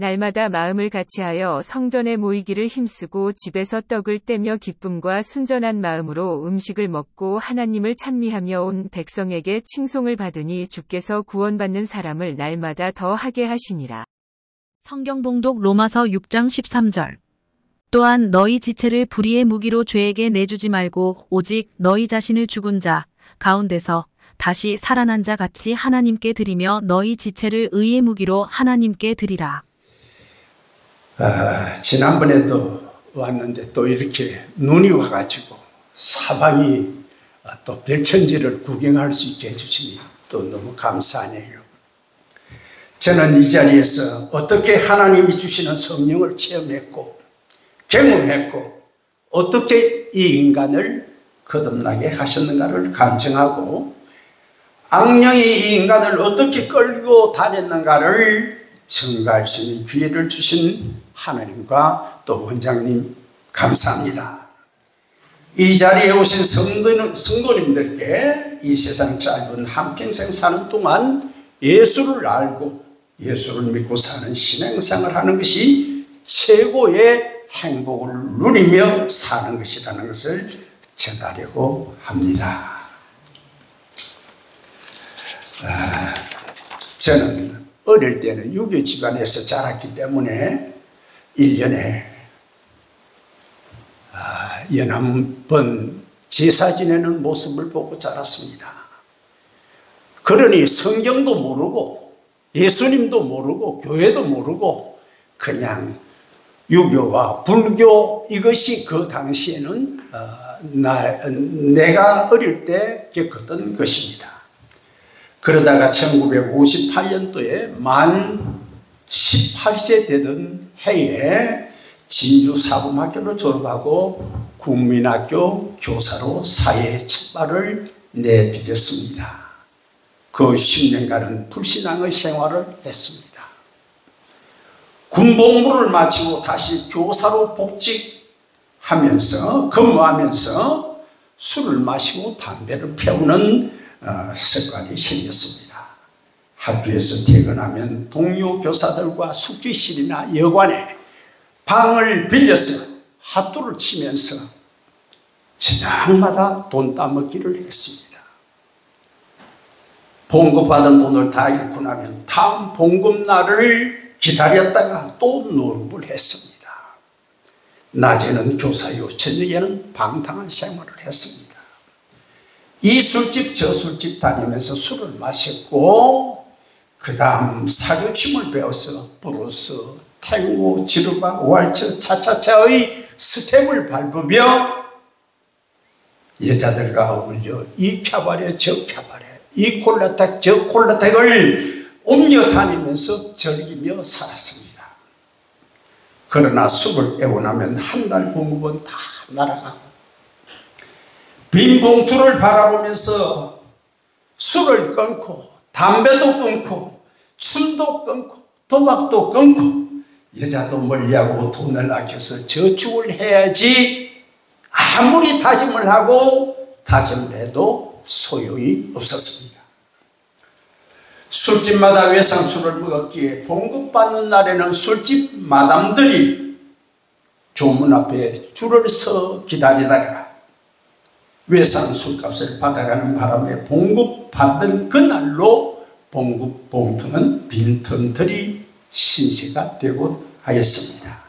날마다 마음을 같이하여 성전에 모이기를 힘쓰고 집에서 떡을 떼며 기쁨과 순전한 마음으로 음식을 먹고 하나님을 찬미하며 온 백성에게 칭송을 받으니 주께서 구원받는 사람을 날마다 더 하게 하시니라. 성경 봉독 로마서 6장 13절. 또한 너희 지체를 불의의 무기로 죄에게 내주지 말고 오직 너희 자신을 죽은 자 가운데서 다시 살아난 자 같이 하나님께 드리며 너희 지체를 의의 무기로 하나님께 드리라. 아, 지난번에도 왔는데 또 이렇게 눈이 와가지고 사방이 또 별천지를 구경할 수 있게 해주시니 또 너무 감사하네요. 저는 이 자리에서 어떻게 하나님이 주시는 성령을 체험했고 경험했고 어떻게 이 인간을 거듭나게 하셨는가를 간증하고 악령이 이 인간을 어떻게 끌고 다녔는가를 증가할 수 있는 기회를 주신 하나님과 또 원장님 감사합니다. 이 자리에 오신 성도, 성도님들께 이 세상 짧은 한평생 사는 동안 예수를 알고 예수를 믿고 사는 신앙생활 하는 것이 최고의 행복을 누리며 사는 것이라는 것을 전하려고 합니다. 아, 저는 어릴 때는 유교 집안에서 자랐기 때문에 1년에 아, 연한번 제사 지내는 모습을 보고 자랐습니다. 그러니 성경도 모르고 예수님도 모르고 교회도 모르고 그냥 유교와 불교 이것이 그 당시에는 어, 나, 내가 어릴 때 겪었던 것입니다. 그러다가 1958년도에 만 18세 되던 해에 진주사범학교를 졸업하고 국민학교 교사로 사회 첫발을 내디뎠습니다. 그 10년간은 불신앙의 생활을 했습니다. 군복무를 마치고 다시 교사로 복직하면서 근무하면서 술을 마시고 담배를 피우는 어, 습관이 생겼습니다. 학교에서 퇴근하면 동료 교사들과 숙제실이나 여관에 방을 빌려서 핫도를 치면서 저녁마다 돈 따먹기를 했습니다. 봉급받은 돈을 다 잃고 나면 다음 봉급날을 기다렸다가 또 노름을 했습니다. 낮에는 교사요, 저녁에는 방탕한 생활을 했습니다. 이 술집 저 술집 다니면서 술을 마셨고 그 다음 사교춤을 배워서 브루스, 탱고, 지루바, 왈츠, 차차차의 스텝을 밟으며 여자들과 어울려 이 캬바레 저 캬바레 이 콜라텍 저 콜라텍을 옮겨 다니면서 즐기며 살았습니다. 그러나 술을 깨고 나면 한 달 공급은 다 날아가고 빈 봉투를 바라보면서 술을 끊고 담배도 끊고 춤도 끊고 도박도 끊고 여자도 멀리하고 돈을 아껴서 저축을 해야지 아무리 다짐을 하고 다짐을 해도 소용이 없었습니다. 술집마다 외상술을 먹었기에 봉급받는 날에는 술집 마담들이 조문 앞에 줄을 서 기다리다가 외상 술값을 받아가는 바람에 봉급 받는 그날로 봉급 봉투는 빈틈들이 신세가 되고 하였습니다.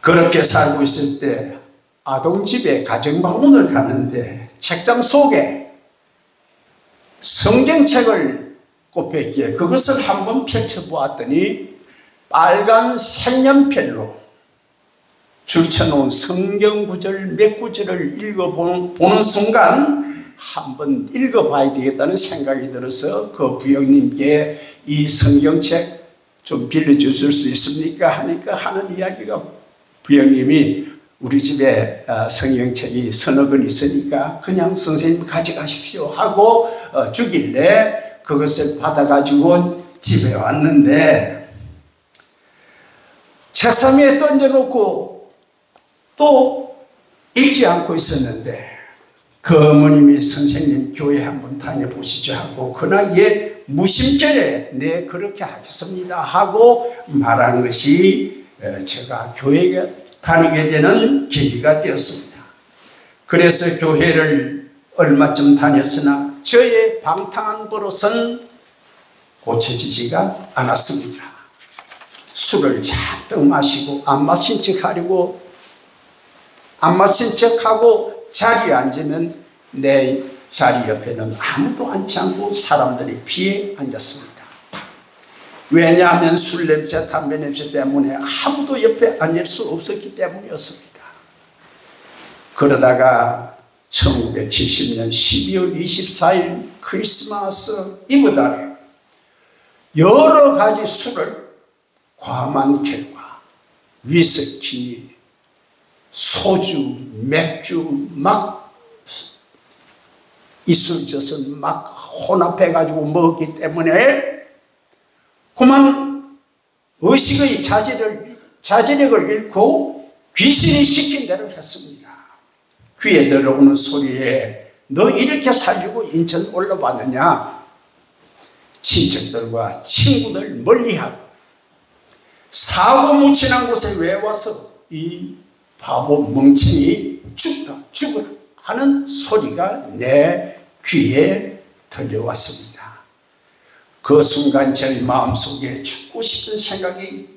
그렇게 살고 있을 때 아동집에 가정방문을 가는데 책장 속에 성경책을 꼽혀있기에 그것을 한번 펼쳐보았더니 빨간 색연필로 줄쳐놓은 성경 구절 몇 구절을 읽어보는 순간 한번 읽어봐야 되겠다는 생각이 들어서 그 부형님께 이 성경책 좀 빌려주실 수 있습니까? 하니까 하는 이야기가 부형님이 우리 집에 성경책이 서너 권 있으니까 그냥 선생님 가져가십시오 하고 어, 주길래 그것을 받아가지고 집에 왔는데 책상 위에 던져놓고 또 읽지 않고 있었는데 그 어머님이 선생님 교회 한번 다녀보시죠 하고 그 나이에 무심결에 네 그렇게 하겠습니다 하고 말한 것이 제가 교회에 다니게 되는 계기가 되었습니다. 그래서 교회를 얼마쯤 다녔으나 저의 방탕한 버릇은 고쳐지지가 않았습니다. 술을 잔뜩 마시고 안 마신 척 하려고 안 마신 척 하고 자리에 앉으면 내 자리 옆에는 아무도 앉지 않고 사람들이 피해 앉았습니다. 왜냐하면 술 냄새, 담배 냄새 때문에 아무도 옆에 앉을 수 없었기 때문이었습니다. 그러다가 1970년 12월 24일 크리스마스 이브 달에 여러 가지 술을 과만 결과 위스키, 소주, 맥주 막 이술젓은 막 혼합해가지고 먹기 때문에 그만 의식의 자질을, 자질력을 잃고 귀신이 시킨 대로 했습니다. 귀에 들어오는 소리에 너 이렇게 살려고 인천 올라왔느냐? 친척들과 친구들 멀리하고 사고 묻히는 곳에 왜 와서 이 바보 멍청이 죽다 죽어라 하는 소리가 내 귀에 들려왔습니다. 그 순간 제 마음속에 죽고 싶은 생각이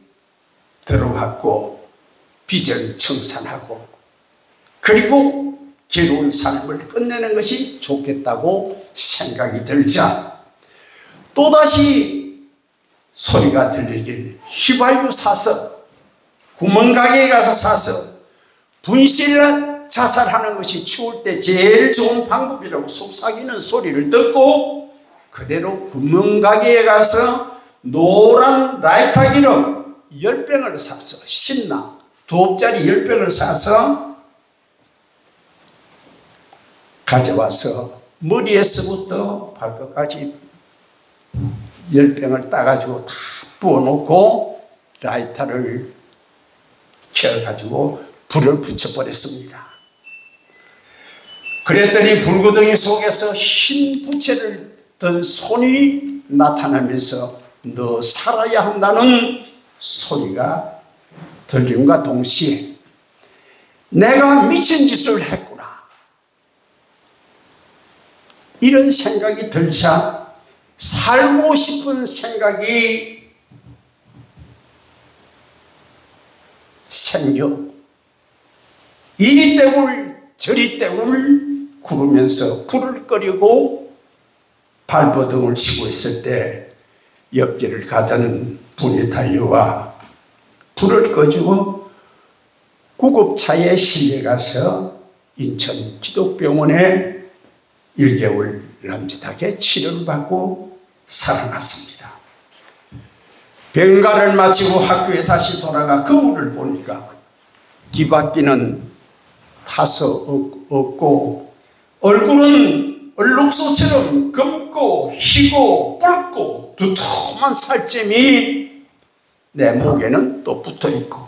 들어왔고 빚을 청산하고 그리고 괴로운 삶을 끝내는 것이 좋겠다고 생각이 들자 또다시 소리가 들리길 휘발유 사서 구멍가게에 가서 사서 분실 자살하는 것이 추울 때 제일 좋은 방법이라고 속삭이는 소리를 듣고 그대로 구멍가게에 가서 노란 라이터 기름 10병을 사서 신나 두 업짜리 10병을 사서 가져와서 머리에서부터 발끝까지 열병을 따가지고 다 부어놓고 라이터를 켜가지고 불을 붙여버렸습니다. 그랬더니 불구덩이 속에서 흰 부채를 든 손이 나타나면서 너 살아야 한다는 소리가 들림과 동시에 내가 미친 짓을 했구나. 이런 생각이 들자 살고 싶은 생각이 생겨 이리 때울 저리 때울 구르면서 불을 끄려고 발버둥을 치고 있을 때 옆길을 가던 분이 달려와 불을 꺼주고 구급차에 실려가서 인천 기독병원에 1개월 남짓하게 치료를 받고 살아났습니다. 병가를 마치고 학교에 다시 돌아가 거울을 보니까 뒤바퀴는 타서 없고 얼굴은 얼룩소처럼 검고 희고 붉고 두툼한 살점이 내 목에는 또 붙어 있고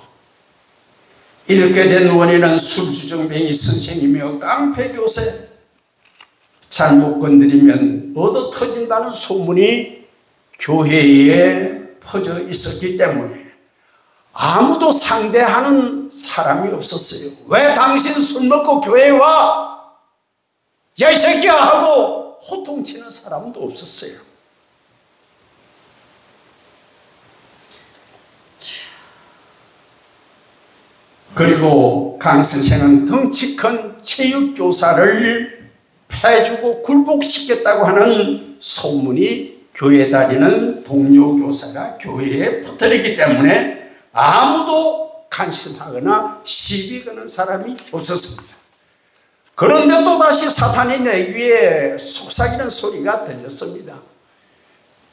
이렇게 된 원인은 술주정뱅이 선생님이며 깡패 교세. 잘못 건드리면 얻어 터진다는 소문이 교회에 퍼져 있었기 때문에 아무도 상대하는 사람이 없었어요. 왜 당신 술 먹고 교회에 와? 야, 이 새끼야! 하고 호통치는 사람도 없었어요. 그리고 강 선생은 덩치 큰 체육교사를 패주고 굴복시켰다고 하는 소문이 교회 다니는 동료 교사가 교회에 퍼뜨리기 때문에 아무도 간심하거나 시비 거는 사람이 없었습니다. 그런데 또 다시 사탄이 내 귀에 속삭이는 소리가 들렸습니다.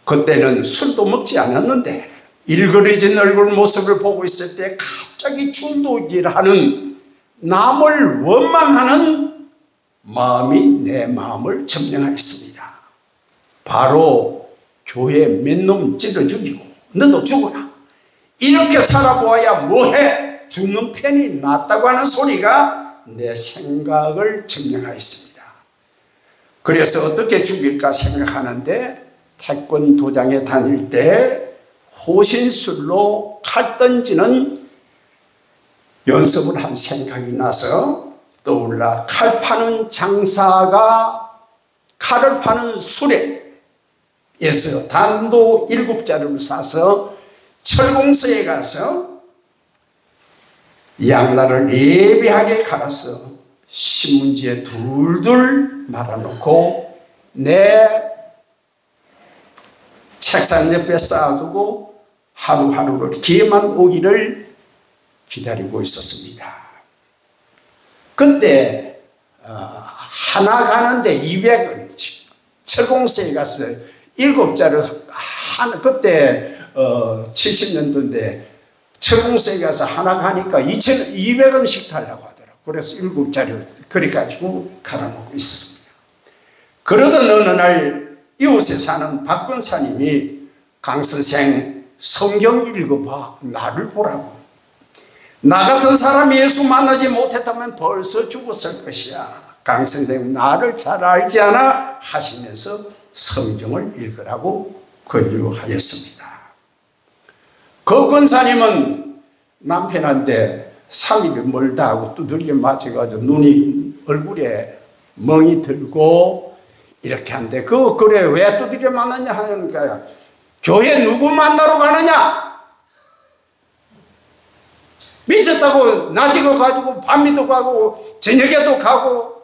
그때는 술도 먹지 않았는데 일그러진 얼굴 모습을 보고 있을 때 갑자기 중독이라는 남을 원망하는 마음이 내 마음을 점령하였습니다. 바로 교회 몇놈 찔러 죽이고 너도 죽어라. 이렇게 살아보아야 뭐해? 죽는 편이 낫다고 하는 소리가 내 생각을 점령하였습니다. 그래서 어떻게 죽일까 생각하는데 태권도장에 다닐 때 호신술로 칼 던지는 연습을 한 생각이 나서 떠올라 칼 파는 장사가 칼을 파는 수레에서 단도 일곱 자루를 사서 철공소에 가서 양날을 예비하게 갈아서 신문지에 둘둘 말아놓고 내 책상 옆에 쌓아두고 하루하루를 기회만 오기를 기다리고 있었습니다. 그때 어, 하나 가는데 200원 철공소에 가서 일곱 자를 하나 그때 어, 70년도인데 철공소에 가서 하나 가니까 2,200원씩 달라고 하더라고. 그래서 일곱 자를 그래 가지고 갈아놓고 있었습니다. 그러던 어느 날 이웃에 사는 박근사님이 강 선생 성경 읽어봐 나를 보라고 나 같은 사람이 예수 만나지 못했다면 벌써 죽었을 것이야 강 선생 나를 잘 알지 않아 하시면서 성경을 읽으라고 권유하였습니다 그 권사님은 남편한테 3일이 멀다 하고 두들겨 맞아가지고 눈이 얼굴에 멍이 들고 이렇게 한대. 그, 그래, 왜 두드려 만나냐 하는 거야. 교회 누구 만나러 가느냐? 미쳤다고 낮이고 가지고 밤이도 가고 저녁에도 가고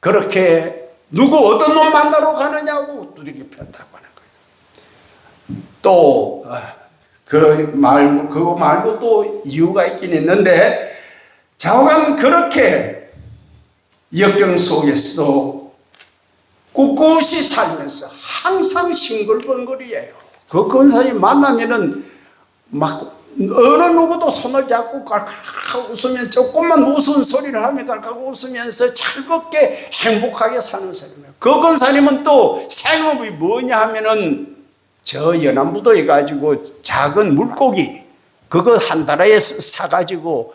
그렇게 누구 어떤 놈 만나러 가느냐고 두드려 폈다고 하는 거예요. 또, 아, 그 말고, 그거 말고 또 이유가 있긴 있는데 좌우간 그렇게 역경 속에서 꿋꿋이 살면서 항상 싱글벙글이에요. 그 권사님 만나면은 막 어느 누구도 손을 잡고 깔깔 웃으면 조금만 웃은 소리를 하면 깔깔 웃으면서 즐겁게 행복하게 사는 사람이에요. 그 권사님은 또 생업이 뭐냐 하면은 저 연안부도에 가지고 작은 물고기 그거 한 달에 사가지고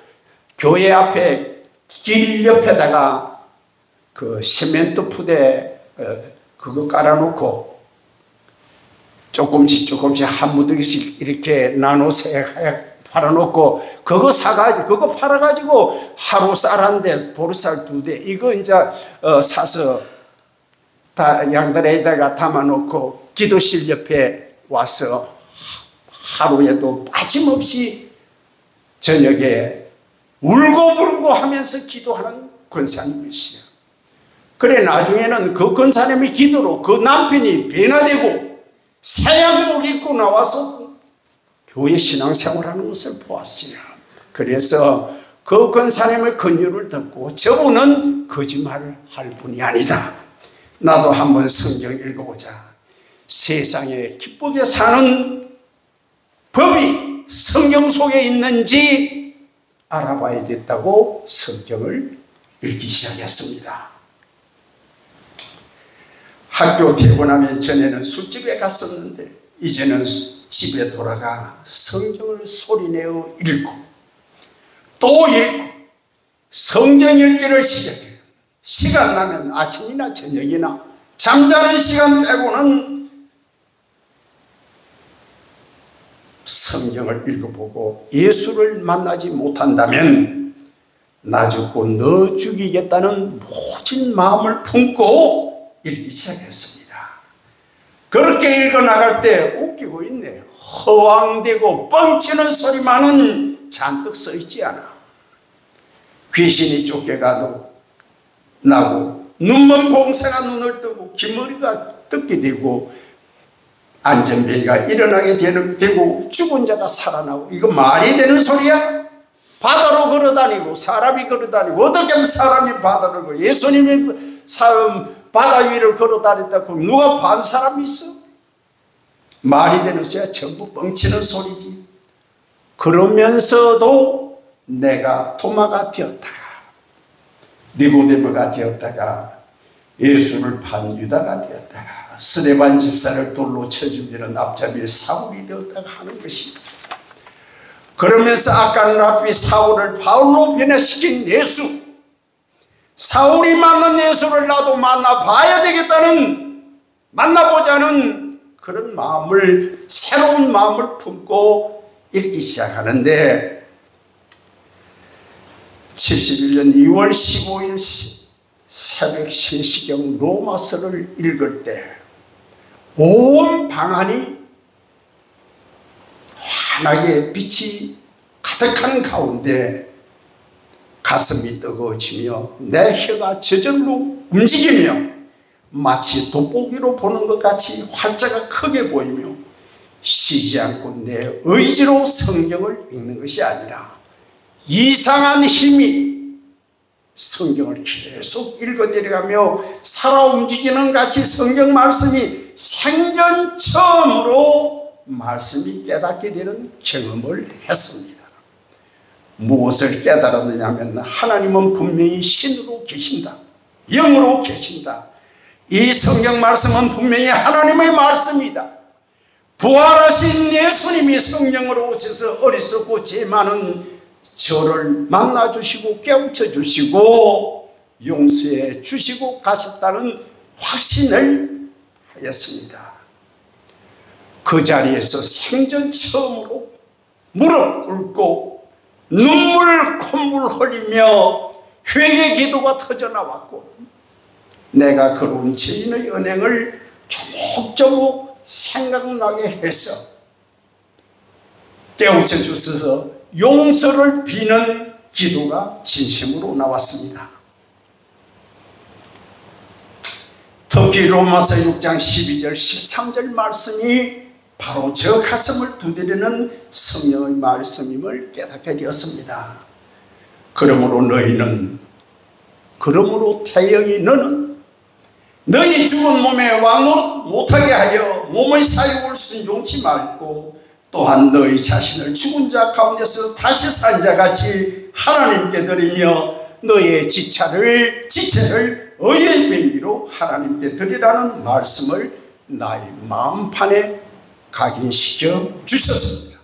교회 앞에 길 옆에다가 그 시멘트 푸대 그거 깔아놓고 조금씩 조금씩 한 무더기씩 이렇게 나눠서 팔아놓고 그거 사가지고 그거 팔아가지고 하루 쌀 한 대, 보리쌀 두 대 이거 이제 어 사서 다 양다리에다가 담아놓고 기도실 옆에 와서 하루에도 빠짐없이 저녁에 울고불고 하면서 기도하는 권사님이시요. 그래 나중에는 그 권사님의 기도로 그 남편이 변화되고 새 양복 입고 나와서 교회 신앙생활하는 것을 보았어요. 그래서 그 권사님의 권유를 듣고 저분은 거짓말을 할 분이 아니다. 나도 한번 성경 읽어보자. 세상에 기쁘게 사는 법이 성경 속에 있는지 알아봐야 됐다고 성경을 읽기 시작했습니다. 학교 퇴근하면 전에는 술집에 갔었는데 이제는 집에 돌아가 성경을 소리내어 읽고 또 읽고 성경 읽기를 시작해요. 시간 나면 아침이나 저녁이나 잠자는 시간 빼고는 성경을 읽어보고 예수를 만나지 못한다면 나 죽고 너 죽이겠다는 모진 마음을 품고 읽기 시작했습니다. 그렇게 읽어나갈 때 웃기고 있네. 허황되고 뻥치는 소리만은 잔뜩 써 있지 않아. 귀신이 쫓겨가도 나고 눈먼 봉사가 눈을 뜨고 기머리가 뜯게 되고 안전뱅이가 일어나게 되고 죽은 자가 살아나고 이거 말이 되는 소리야? 바다로 걸어다니고 사람이 걸어다니고 어떻게 하면 사람이 바다를 걸어 예수님이 사람 바다 위를 걸어다녔다고 누가 반 사람이 있어? 말이 되는 소리야. 전부 뻥치는 소리지. 그러면서도 내가 토마가 되었다가 니고데모가 되었다가 예수를 반 유다가 되었다가 스데반 집사를 돌로 쳐주기는 앞잡이 사울이 되었다가 하는 것입니다. 그러면서 아까 라피 사울을 바울로 변화시킨 예수 사울이 만난 예수를 나도 만나봐야 되겠다는 만나보자는 그런 마음을 새로운 마음을 품고 읽기 시작하는데 71년 2월 15일 새벽 3시경 로마서를 읽을 때 온 방안이 환하게 빛이 가득한 가운데 가슴이 뜨거워지며 내 혀가 저절로 움직이며 마치 돋보기로 보는 것 같이 활자가 크게 보이며 쉬지 않고 내 의지로 성경을 읽는 것이 아니라 이상한 힘이 성경을 계속 읽어 내려가며 살아 움직이는 같이 성경 말씀이 생전 처음으로 말씀이 깨닫게 되는 경험을 했습니다. 무엇을 깨달았느냐 하면 하나님은 분명히 신으로 계신다. 영으로 계신다. 이 성경 말씀은 분명히 하나님의 말씀이다. 부활하신 예수님이 성령으로 오셔서 어리석고 죄 많은 저를 만나주시고 깨우쳐 주시고 용서해 주시고 가셨다는 확신을 하였습니다. 그 자리에서 생전 처음으로 무릎 꿇고 눈물 콧물 흘리며 회개 기도가 터져 나왔고 내가 그런 죄인의 은행을 조목조목 생각나게 해서 깨우쳐 주셔서 용서를 비는 기도가 진심으로 나왔습니다. 특히 로마서 6장 12절 13절 말씀이 바로 저 가슴을 두드리는 성령의 말씀임을 깨닫게 되었습니다. 그러므로 너희는 그러므로 태영이 너는 너희 죽은 몸에 왕노릇 못하게 하여 몸의 사육을 순종치 말고 또한 너희 자신을 죽은 자 가운데서 다시 산 자같이 하나님께 드리며 너의 지체를 지체를 의의 명의로 하나님께 드리라는 말씀을 나의 마음판에 각인시켜 주셨습니다.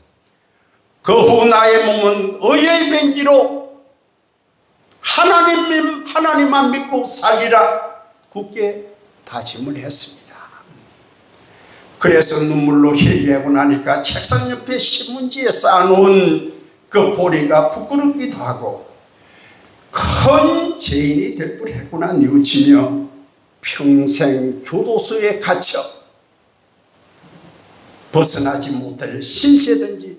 그 후 나의 몸은 의의 명기로 하나님, 하나님만 믿고 살리라 굳게 다짐을 했습니다. 그래서 눈물로 회개하고 나니까 책상 옆에 신문지에 쌓아놓은 그 보리가 부끄럽기도 하고 큰 죄인이 될 뻔했구나 뉘우치며 평생 교도소에 갇혀 벗어나지 못할 신세든지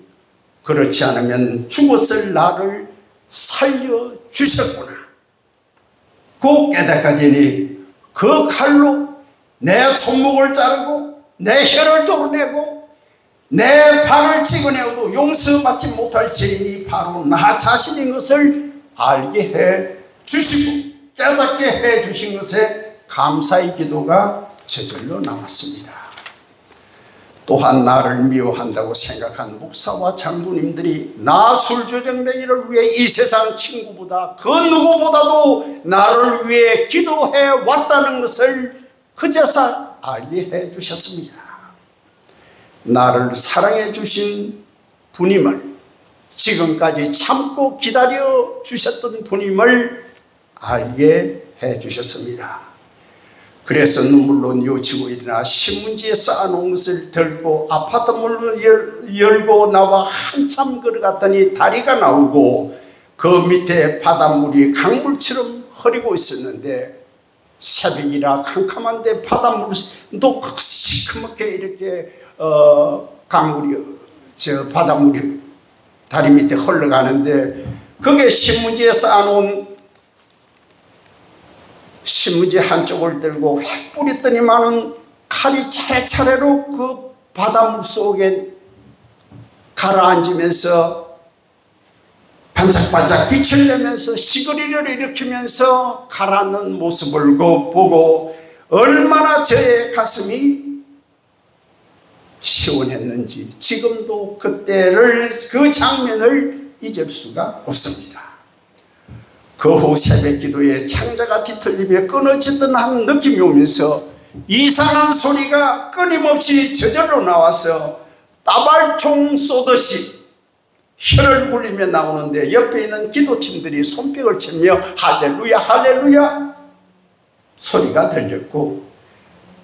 그렇지 않으면 죽었을 나를 살려주셨구나. 꼭 깨닫게 되니 그 칼로 내 손목을 자르고 내 혀를 도려내고 내 발을 찍어내어도 용서받지 못할 죄인이 바로 나 자신인 것을 알게 해 주시고 깨닫게 해 주신 것에 감사의 기도가 저절로 나왔습니다. 또한 나를 미워한다고 생각한 목사와 장로님들이 나 술주정뱅이를 위해 이 세상 친구보다 그 누구보다도 나를 위해 기도해 왔다는 것을 그제서 알게 해 주셨습니다. 나를 사랑해 주신 분임을 지금까지 참고 기다려 주셨던 분임을 알게 해 주셨습니다. 그래서 눈물로 뉘우치고 일어나 신문지에 쌓아놓은 것을 들고 아파트 문을 열고 나와 한참 걸어갔더니 다리가 나오고 그 밑에 바닷물이 강물처럼 흐리고 있었는데 새벽이라 캄캄한데 바닷물도 시커멓게 이렇게 어 강물이 저 바닷물이 다리 밑에 흘러가는데 그게 신문지에 쌓아놓은 신문지 한쪽을 들고 휙 뿌렸더니만은 칼이 차례차례로 그 바닷물 속에 가라앉으면서 반짝반짝 빛을 내면서 시거리를 일으키면서 가라앉는 모습을 보고 얼마나 저의 가슴이 시원했는지 지금도 그때를 그 장면을 잊을 수가 없습니다. 그 후 새벽 기도에 창자가 뒤틀리며 끊어지던 한 느낌이 오면서 이상한 소리가 끊임없이 저절로 나와서 따발총 쏘듯이 혀를 굴리며 나오는데 옆에 있는 기도팀들이 손뼉을 치며 할렐루야 할렐루야 소리가 들렸고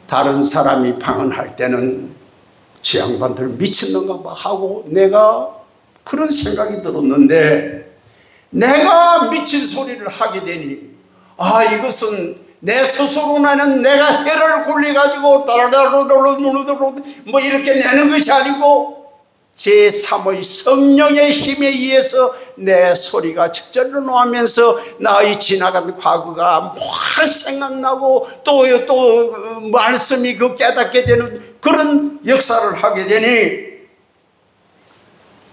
다른 사람이 방언할 때는 저 양반들 미쳤는가 봐 하고 내가 그런 생각이 들었는데 내가 미친 소리를 하게 되니 아 이것은 내 스스로 나는 내가 혀를 굴려가지고 따라라라라라라라 뭐 이렇게 내는 것이 아니고 제3의 성령의 힘에 의해서 내 소리가 적절로 나오면서 나의 지나간 과거가 막 생각나고 또 또 말씀이 그 깨닫게 되는 그런 역사를 하게 되니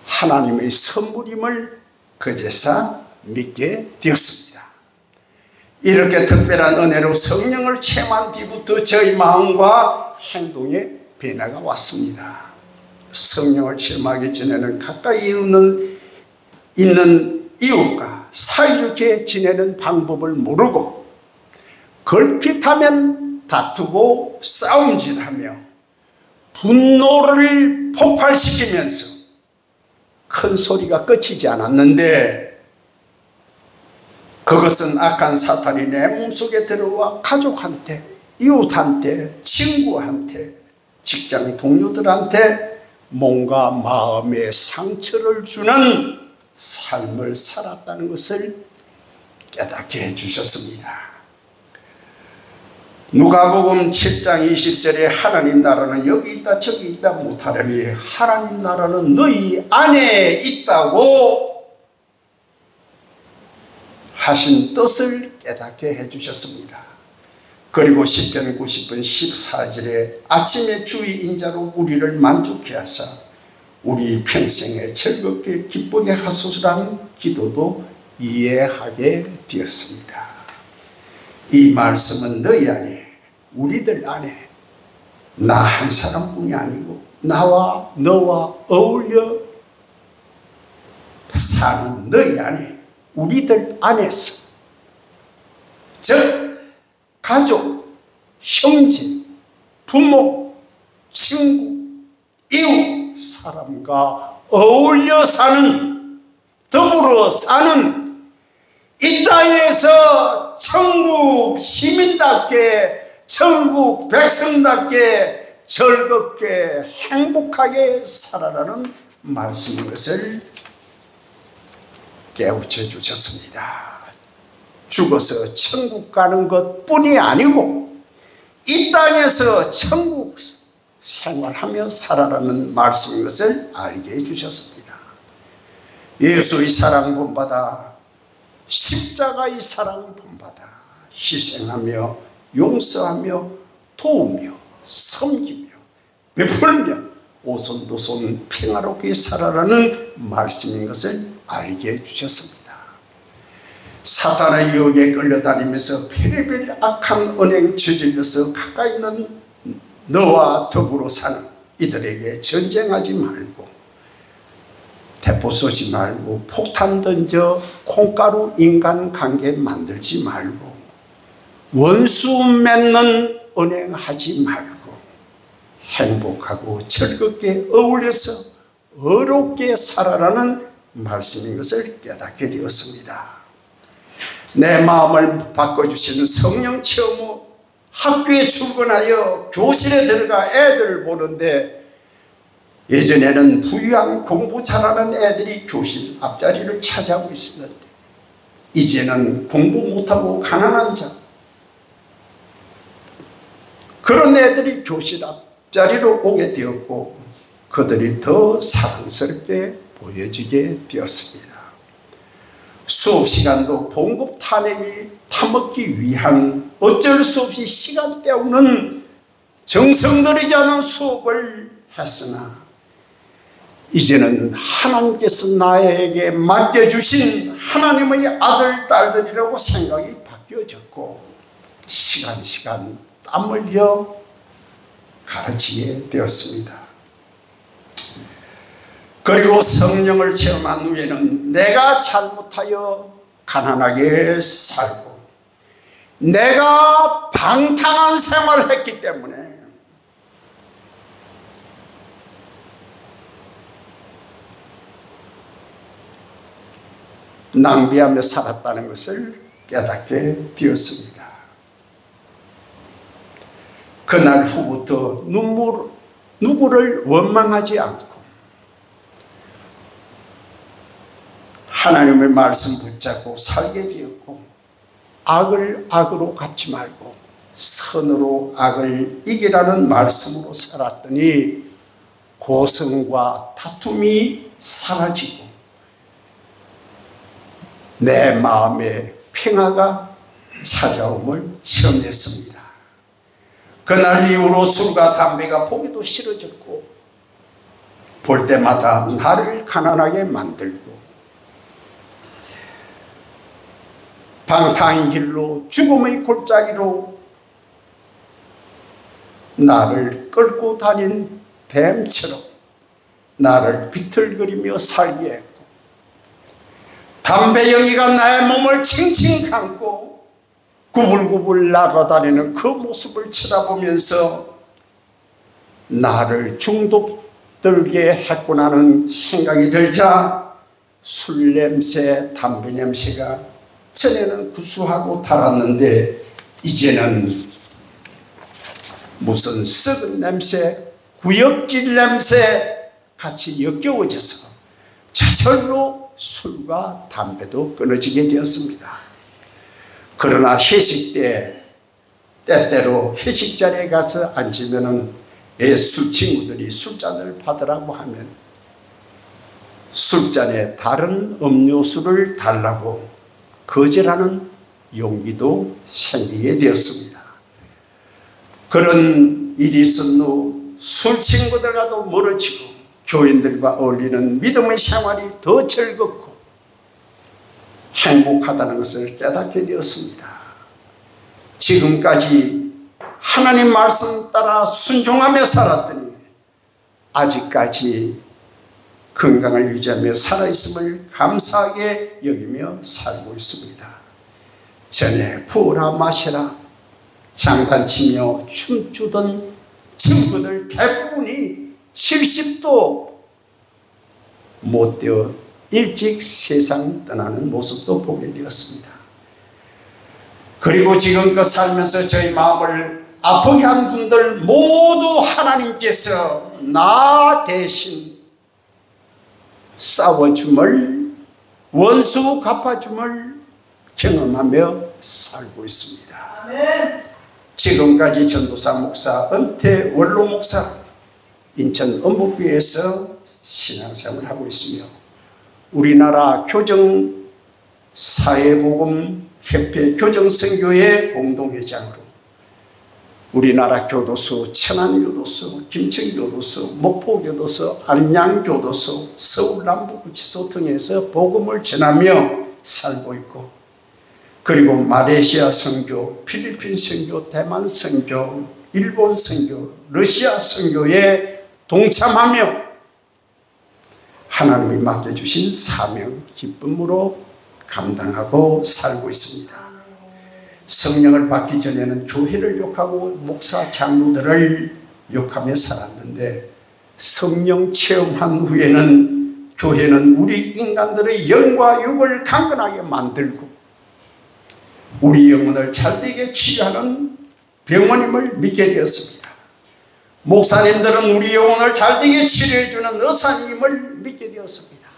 하나님의 선물임을 그제서 믿게 되었습니다. 이렇게 특별한 은혜로 성령을 체험한 뒤부터 저희 마음과 행동에 변화가 왔습니다. 성령을 체험하기 전에는 가까이 있는, 있는 이웃과 사이좋게 지내는 방법을 모르고 걸핏하면 다투고 싸움질하며 분노를 폭발시키면서 큰 소리가 끝이지 않았는데 그것은 악한 사탄이 내 몸속에 들어와 가족한테 이웃한테 친구한테 직장 동료들한테 몸과 마음에 상처를 주는 삶을 살았다는 것을 깨닫게 해주셨습니다. 누가복음 7장 20절에 하나님 나라는 여기 있다 저기 있다 못하려니 하나님 나라는 너희 안에 있다고 하신 뜻을 깨닫게 해주셨습니다. 그리고 10편 90편 14절에 아침에 주의 인자로 우리를 만족해 하사 우리 평생에 즐겁게 기쁘게 하소서라는 기도도 이해하게 되었습니다. 이 말씀은 너희 안에 우리들 안에 나 한 사람뿐이 아니고 나와 너와 어울려 사는 너희 안에 우리들 안에서 즉 가족, 형제, 부모, 친구, 이웃 사람과 어울려 사는 더불어 사는 이 땅에서 천국 시민답게 천국 백성답게 즐겁게 행복하게 살아라는 말씀인 것을 깨우쳐 주셨습니다. 죽어서 천국 가는 것 뿐이 아니고 이 땅에서 천국 생활하며 살아라는 말씀인 것을 알게 해주셨습니다. 예수의 사랑 본받아 십자가의 사랑 본받아 희생하며 용서하며 도우며 섬기며 베풀며 오손도손 평화롭게 살아라는 말씀인 것을 알게 해주셨습니다. 사탄의 유혹에 끌려다니면서 별의별 악한 은행 저질러서 가까이 있는 너와 더불어 사는 이들에게 전쟁하지 말고 대포 쏘지 말고 폭탄 던져 콩가루 인간관계 만들지 말고 원수 맺는 은행하지 말고 행복하고 즐겁게 어울려서 어렵게 살아라는 말씀인 것을 깨닫게 되었습니다. 내 마음을 바꿔주시는 성령 체험 후 학교에 출근하여 교실에 들어가 애들을 보는데 예전에는 부유한 공부 잘하는 애들이 교실 앞자리를 차지하고 있었는데 이제는 공부 못하고 가난한 자 그런 애들이 교실 앞자리로 오게 되었고 그들이 더 사랑스럽게 보여지게 되었습니다. 수업 시간도 봉급 탄핵이 타먹기 위한 어쩔 수 없이 시간 때우는 정성 들이지 않은 수업을 했으나 이제는 하나님께서 나에게 맡겨주신 하나님의 아들, 딸들이라고 생각이 바뀌어졌고 시간 시간 땀 흘려 가르치게 되었습니다. 그리고 성령을 체험한 후에는 내가 잘못하여 가난하게 살고 내가 방탕한 생활을 했기 때문에 낭비하며 살았다는 것을 깨닫게 되었습니다. 그날 후부터 눈물 누구를 원망하지 않고 하나님의 말씀 붙잡고 살게 되었고 악을 악으로 갚지 말고 선으로 악을 이기라는 말씀으로 살았더니 고성과 다툼이 사라지고 내 마음에 평화가 찾아옴을 체험했습니다. 그날 이후로 술과 담배가 보기도 싫어졌고 볼 때마다 나를 가난하게 만들고 방탕인 길로 죽음의 골짜기로 나를 끌고 다닌 뱀처럼 나를 비틀거리며 살게 했고 담배영이가 나의 몸을 칭칭 감고 구불구불 날아다니는 그 모습을 쳐다보면서 나를 중독들게 했구나는 생각이 들자 술 냄새, 담배 냄새가 전에는 구수하고 달았는데 이제는 무슨 썩은 냄새, 구역질 냄새 같이 역겨워져서 저절로 술과 담배도 끊어지게 되었습니다. 그러나 회식 때 때때로 회식 자리에 가서 앉으면 은 술 친구들이 술잔을 받으라고 하면 술잔에 다른 음료수를 달라고 거절하는 용기도 생기게 되었습니다. 그런 일이 있은 후 술 친구들과도 멀어지고 교인들과 어울리는 믿음의 생활이 더 즐겁고 행복하다는 것을 깨닫게 되었습니다. 지금까지 하나님 말씀 따라 순종하며 살았더니 아직까지 건강을 유지하며 살아있음을 감사하게 여기며 살고 있습니다. 전에 부어라 마시라 장단치며 춤추던 친구들 대부분이 70도 못 되어 일찍 세상 떠나는 모습도 보게 되었습니다. 그리고 지금껏 살면서 저희 마음을 아프게 한 분들 모두 하나님께서 나 대신 싸워줌을 원수 갚아줌을 경험하며 살고 있습니다. 지금까지 전도사 목사, 은퇴 원로 목사, 인천 엄복교에서 신앙생활을 하고 있으며 우리나라 교정 사회복음 협회 교정선교회 공동회장으로 우리나라 교도소, 천안교도소, 김천교도소, 목포교도소, 안양교도소, 서울남부구치소 등에서 복음을 전하며 살고 있고 그리고 마레시아 선교, 필리핀 선교, 대만 선교, 일본 선교, 러시아 선교에 동참하며 하나님이 맡겨주신 사명, 기쁨으로 감당하고 살고 있습니다. 성령을 받기 전에는 교회를 욕하고 목사, 장로들을 욕하며 살았는데 성령 체험한 후에는 교회는 우리 인간들의 영과 육을 강건하게 만들고 우리 영혼을 잘되게 치료하는 병원임을 믿게 되었습니다. 목사님들은 우리 영혼을 잘되게 치료해주는 의사님을 믿게 되었습니다.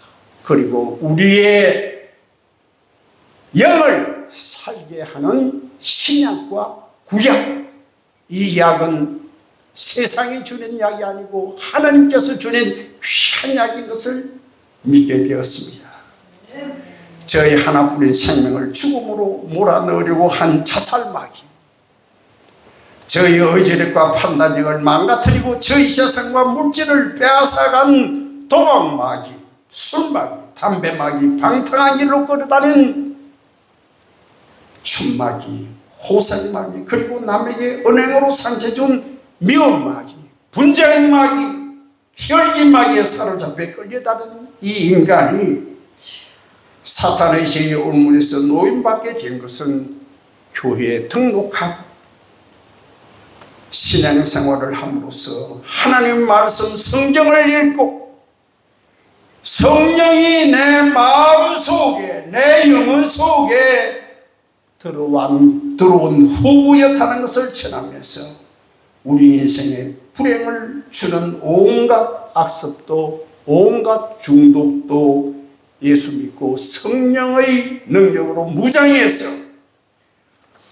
그리고 우리의 영을 살게 하는 신약과 구약. 이 약은 세상이 주는 약이 아니고 하나님께서 주는 귀한 약인 것을 믿게 되었습니다. 저희 하나뿐인 생명을 죽음으로 몰아넣으려고 한 자살마귀. 저희 의지력과 판단력을 망가뜨리고 저희 재산과 물질을 빼앗아간 도망마귀, 술마귀, 담배마귀, 방탕한 일로 끌어다닌 춘마귀, 호생마귀, 그리고 남에게 은행으로 상처 준 미움마귀, 분쟁마귀, 혈기마귀에 사로잡혀 끌려다니는 이 인간이 사탄의 제의 올문에서 노인받게 된 것은 교회에 등록하고 신앙생활을 함으로써 하나님 말씀 성경을 읽고 성령이 내 마음 속에 내 영혼 속에 들어온, 들어온 후부였다는 것을 전하면서 우리 인생의 불행을 주는 온갖 악습도 온갖 중독도 예수 믿고 성령의 능력으로 무장해서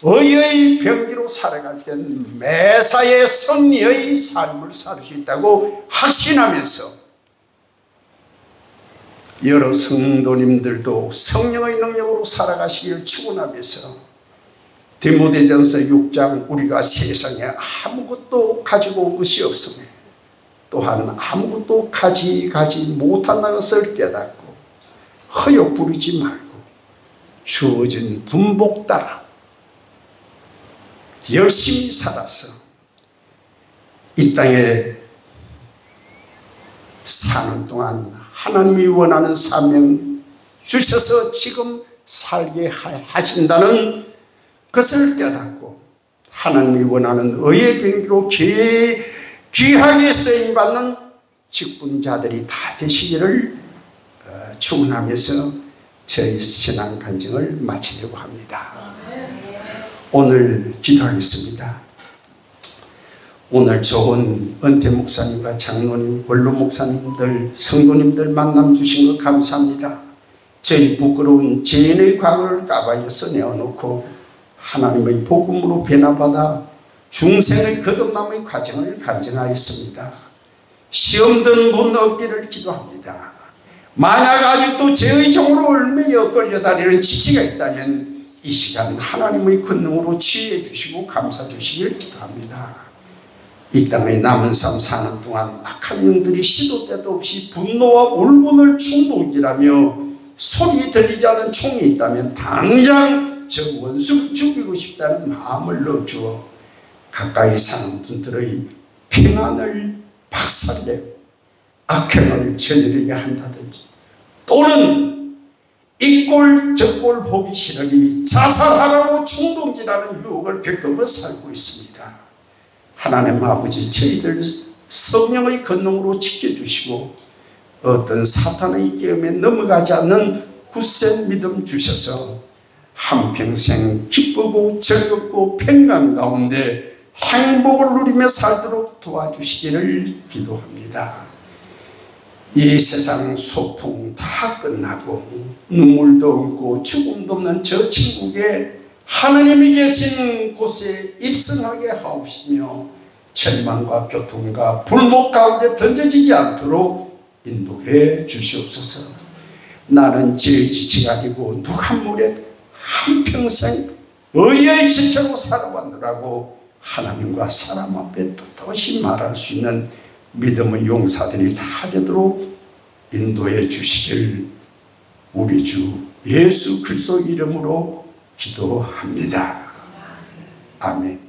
의의 병기로 살아갈 땐 매사의 승리의 삶을 살 수 있다고 확신하면서 여러 성도님들도 성령의 능력으로 살아가시길 축원하면서 디모데전서 6장 우리가 세상에 아무것도 가지고 온 것이 없으며 또한 아무것도 가지 가지 못한다는 것을 깨닫고 허욕 부리지 말고 주어진 분복 따라 열심히 살아서 이 땅에 사는 동안 하나님이 원하는 사명 주셔서 지금 살게 하신다는 것을 깨닫고 하나님이 원하는 의의 병기로 귀, 귀하게 쓰임받는 직분자들이 다 되시기를 어, 축원하면서 저희 신앙 간증을 마치려고 합니다. 오늘 기도하겠습니다. 오늘 좋은 은퇴 목사님과 장로님, 원로 목사님들, 성도님들 만남 주신 것 감사합니다. 저희 부끄러운 죄인의 과거를 까발려서 내어놓고 하나님의 복음으로 변화받아 중생의 거듭남의 과정을 간증하였습니다. 시험 든 분 없기를 기도합니다. 만약 아직도 죄의 종으로 얼매여 끌려다니는 지치가 있다면 이 시간 하나님의 권능으로 치유해 주시고 감사 주시길 기도합니다. 이 땅의 남은 삶 사는 동안 악한 영들이 시도 때도 없이 분노와 울분을 충동이라며 소리 들리지 않은 총이 있다면 당장 저 원수를 죽이고 싶다는 마음을 넣어주어 가까이 사는 분들의 평안을 박살내고 악행을 저지르게 한다든지 또는 이꼴 저꼴 보기 싫으니 자살하라고 충동질하는 유혹을 겪으며 살고 있습니다. 하나님 아버지 저희들 성령의 권능으로 지켜주시고 어떤 사탄의 깨움에 넘어가지 않는 굳센 믿음 주셔서 한평생 기쁘고 즐겁고 평강 가운데 행복을 누리며 살도록 도와주시기를 기도합니다. 이 세상 소풍 다 끝나고 눈물도 없고 죽음도 없는 저 친구에게 하나님이 계신 곳에 입성하게 하옵시며 절망과 교통과 불목 가운데 던져지지 않도록 인도해 주시옵소서. 나는 죄의 지체가 아니고 누가 물에 한평생 의의 지체로 살아왔느라고 하나님과 사람 앞에 떳떳이 말할 수 있는 믿음의 용사들이 다 되도록 인도해 주시길 우리 주 예수 그리스도 이름으로 기도합니다. 아멘.